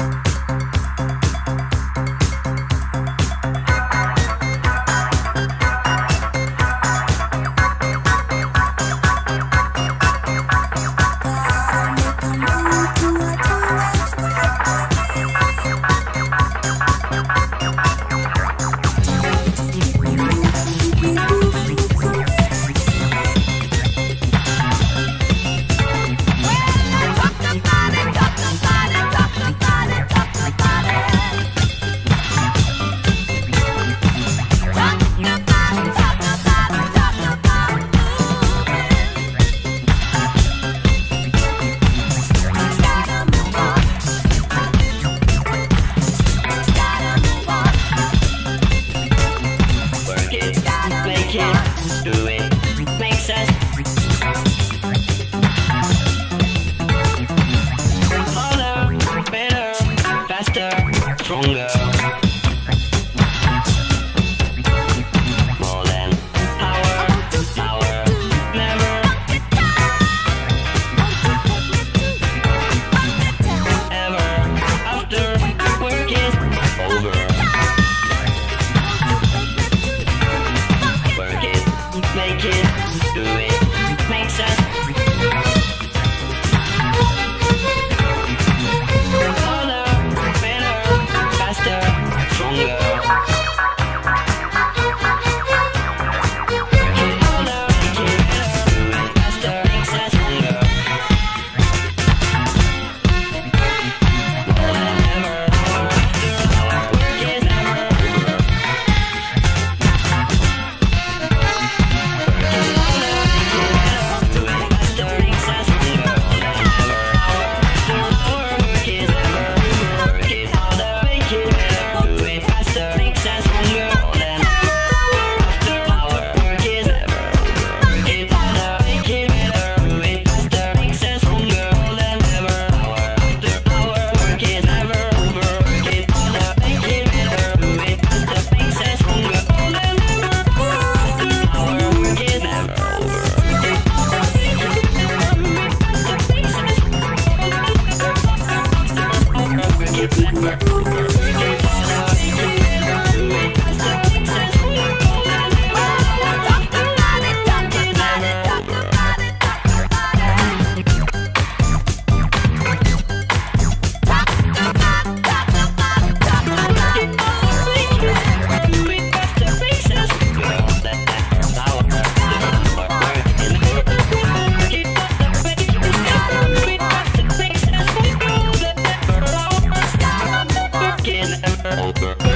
you Network. Okay.